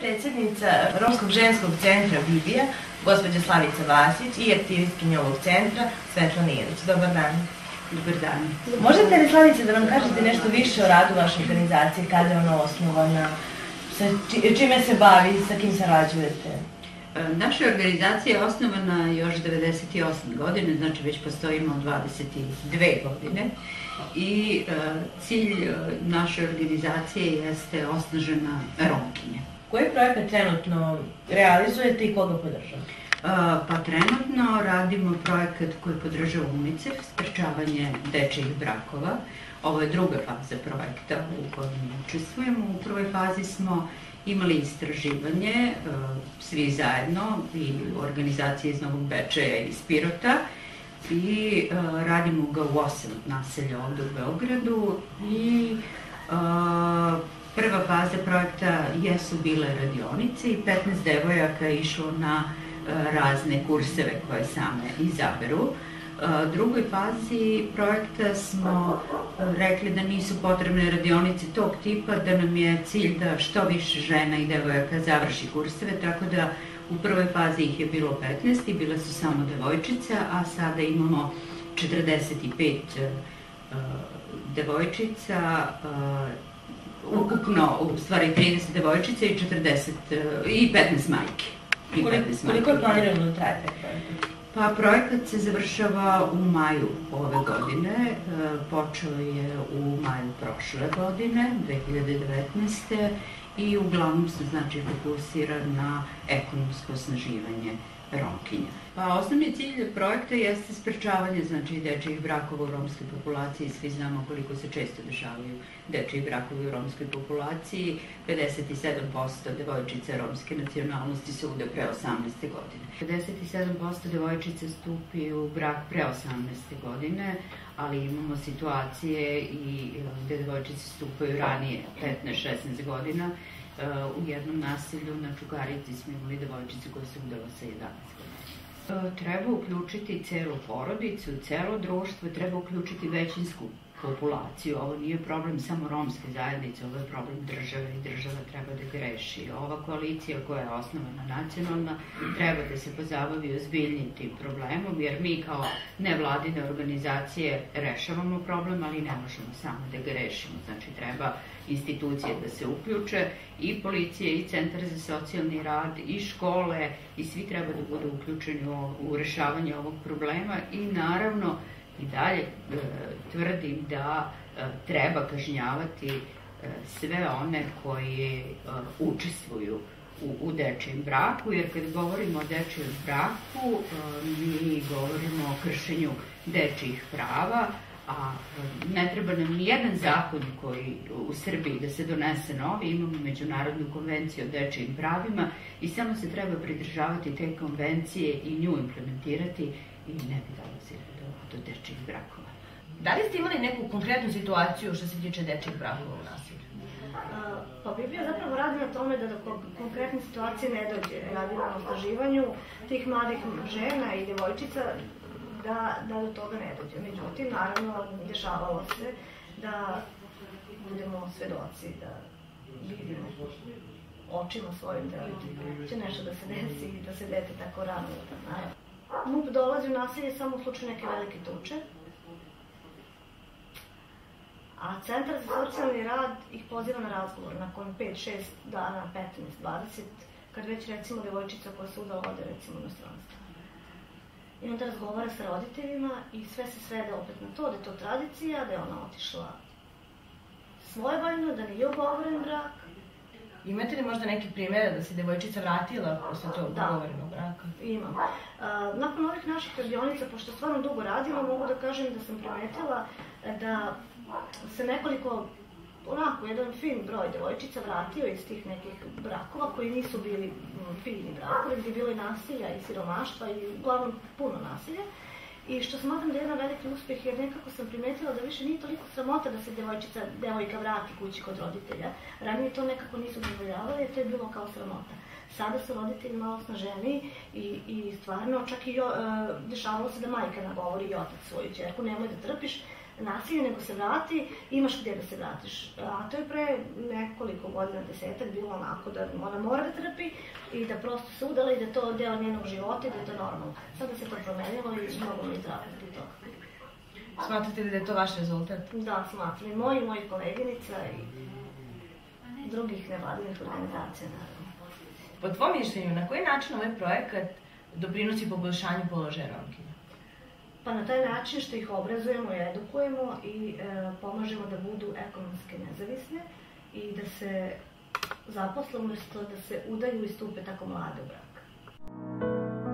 predsjednica Romskog ženskog centra Bibija, gospođa Slavica Vasić i aktivistkinja ovog centra Svetlana Ilić. Dobar dan. Dobar dan. Možete li Slavice da nam kažete nešto više o radu vaše organizacije, kada je ona osnovana, sa čime se bavi, sa kim sarađujete? E, naša organizacija je osnovana još 98. godine, znači već postojimo 22 godine i e, cilj e, naše organizacije jeste osnažena Romkinja. Koji projekat trenutno realizujete i koga podržavate? Pa trenutno radimo projekat koji podržava UNICEF, sprečavanje dečijih brakova. Ovo je druga faza projekta u kojem učestvujemo. U prvoj fazi smo imali istraživanje, svi zajedno, i organizacije iz Novog Bečeja i iz Pirota, i radimo ga u osam naselja ovde u Beogradu i prva faza projekta jesu bile radionice i 15 devojaka je išlo na razne kurseve koje same izaberu. Drugoj fazi projekta smo rekli da nisu potrebne radionice tog tipa, da nam je cilj da što više žena i devojaka završi kurseve, tako da u prvoj fazi ih je bilo 15 i bile su samo devojčice, a sada imamo 45 devojčica, ukupno u stvari 30 devojčica i 40 i 15 majke. I koliko, koliko je planirano da traje taj projekat? Pa projekat se završava u maju ove godine, e, počeo je u maju prošle godine, 2019. i uglavnom se znači fokusira na ekonomsko osnaživanje Romkinja. Pa osnovni cilj projekta jeste sprečavanje znači dečijih brakova u romskoj populaciji. Svi znamo koliko se često dešavaju dečiji brakovi u romskoj populaciji. 57% devojčica romske nacionalnosti se ude pre 18. godine. 57% devojčica stupi u brak pre 18. godine, ali imamo situacije i gde devojčice stupaju ranije, 15-16 godina. U jednom naselju na Čukarici smo imali devojčice koja se udala sa 11 godina. Treba uključiti celu porodicu, celo društvo, treba uključiti većinsku populaciju. Ovo nije problem samo romske zajednice, ovo je problem države i država treba da greši. Ova koalicija koja je osnovana nacionalna treba da se pozabavi ozbiljnim tim problemom, jer mi kao nevladine organizacije rešavamo problem, ali ne možemo samo da ga rešimo. Znači treba institucije da se uključe i policije i centar za socijalni rad i škole i svi treba da budu uključeni u, u rešavanje ovog problema i naravno i dalje e, tvrdim da e, treba kažnjavati e, sve one koji učestvuju u, dečijem braku, jer kad govorimo o dečijem braku, mi govorimo o kršenju dečijih prava, a ne treba nam ni jedan zakon koji u Srbiji da se donese novi, imamo Međunarodnu konvenciju o dečijim pravima i samo se treba pridržavati te konvencije i nju implementirati i ne bi dolazili do, do dečijih brakova. Da li ste imali neku konkretnu situaciju što se tiče dečijih brakova u nasilju? Pa Biblija zapravo radi na tome da do konkretne situacije ne dođe. Radi na ostaživanju tih mladih žena i devojčica da, da do toga ne dođe. Međutim, naravno, dešavalo se da budemo svedoci, da vidimo očima svojim da će nešto da se desi i da se dete tako rano naravno. MUP dolazi u nasilje samo u slučaju neke velike tuče, a Centar za socijalni rad ih poziva na razgovor nakon 5, 6 dana, 15, 20, kad već recimo devojčica koja se udala ode recimo u inostranstvo i onda razgovara sa roditeljima i sve se svede opet na to da je to tradicija, da je ona otišla svojevoljno, da nije ugovoren brak. Imate li možda neki primjere da se devojčica vratila posle tog da. ugovorenog braka? Imam. Nakon ovih naših radionica, pošto stvarno dugo radimo, mogu da kažem da sam primetila da se nekoliko onako jedan fin broj devojčica vratio iz tih nekih brakova koji nisu bili mm, fini brakovi, gdje je bilo i nasilja i siromaštva i uglavnom puno nasilja. I što smatram da je jedan veliki uspjeh, jer nekako sam primetila da više nije toliko sramota da se devojčica, devojka vrati kući kod roditelja. Ranije to nekako nisu dozvoljavali, jer to je bilo kao sramota. Sada su roditelji malo snaženiji i, i stvarno čak i e, dešavalo se da majka nagovori i otac svoju čerku, nemoj da trpiš, nasilje, nego se vrati, imaš gdje da se vratiš. A to je pre nekoliko godina, desetak, bilo onako da ona mora da trpi i da prosto se udala i da to deo njenog života i da je to normalno. Sada se to promenilo i mnogo mi je drago zbog toga. Smatrate li da je to vaš rezultat? Da, smatram. I moji, i mojih koleginica i drugih nevladinih organizacija, naravno. Po tvom mišljenju, na koji način ovaj projekat doprinosi poboljšanju položaja Romkinja? Pa na taj način što ih obrazujemo i edukujemo i e, pomažemo da budu ekonomski nezavisne i da se zaposle umesto da se udaju i stupe tako mlade u brak.